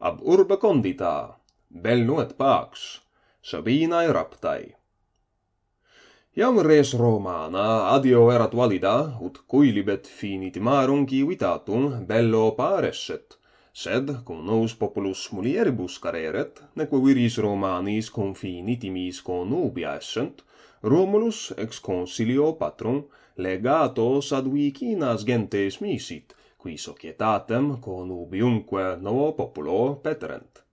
ab urbe condita, bellu et pax, Sabinae raptae. Iam res Romana adio erat valida, ut cuilibet finit marum civitatum bello paresset, sed cum nous populus mulieribus careret, neque viris Romanis confinitimis conubia essent, Romulus ex consilio patrum legatos ad vicinas gentes misit, qui societatem conubiumque novo populo peterent.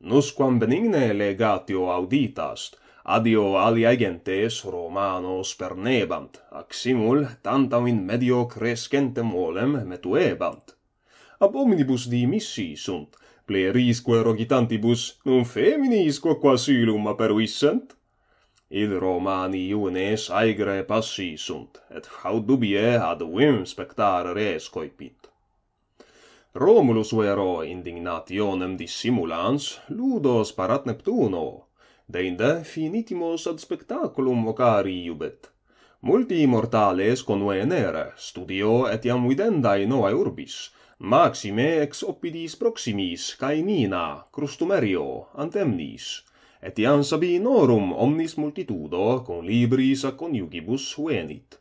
Nusquam benigne legatio auditas, adio aliae gentes Romanos pernebant, ac simul tantam in medio crescentem olem metuebant. Ab omnibus dimissi sunt, plerisque rogitantibus, non feminis quo quasilum aperuissent? Il Romani iunes aegre passi sunt, et haudubie ad vim spectare res coipit. Romulus vero indignationem dissimulans ludos parat Neptuno, deinde finitimus ad spectaculum vocari iubet. Multi mortales convenere, studio etiam videndae novae urbis, maxime ex oppidis proximis cae crustumerio, antemnis, etiam Sabinorum omnis multitudo con libris a coniugibus venit.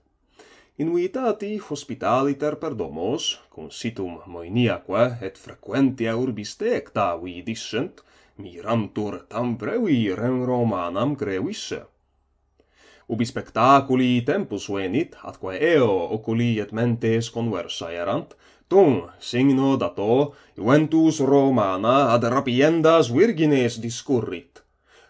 Inuitati hospitaliter per domos, consitum moeniaque et frequentia urbis tecta vidissent, mirantur tam brevi rem Romanam crevisse. Ubi spectaculi tempus venit, atque eo oculi et mentes conversa erant, tum signo dato, juventus Romana ad rapiendas virgines discurrit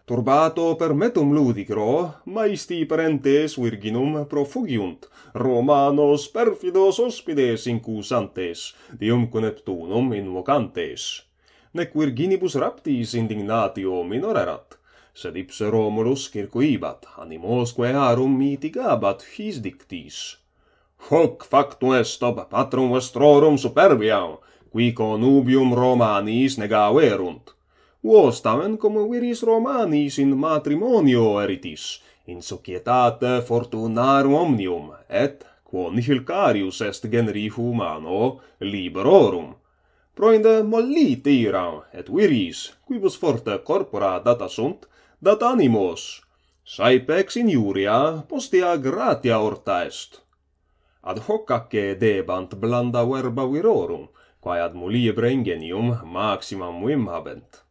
Turbato permetum ludicro, maisti parentes virginum profugiunt, Romanos perfidos hospides incusantes, diumque Neptunum invocantes. Nec virginibus raptis indignatio minorerat, sed ipse Romulus circuibat, animosque arum mitigabat his dictis. Hoc factum est ob patrum vestrorum superbiam, qui conubium Romanis negaverunt, Quos tamen cum viris Romanis in matrimonio eritis, in societate fortunarum omnium, et, quo nihil carius est generi humano, liberorum. Proinde mollit iram, et viris, quibus forte corpora data sunt, dat animos, saepex injuria postea gratia orta est. Ad hoc acce debant blanda verba virorum, quae ad muliebra ingenium maximam vim habent.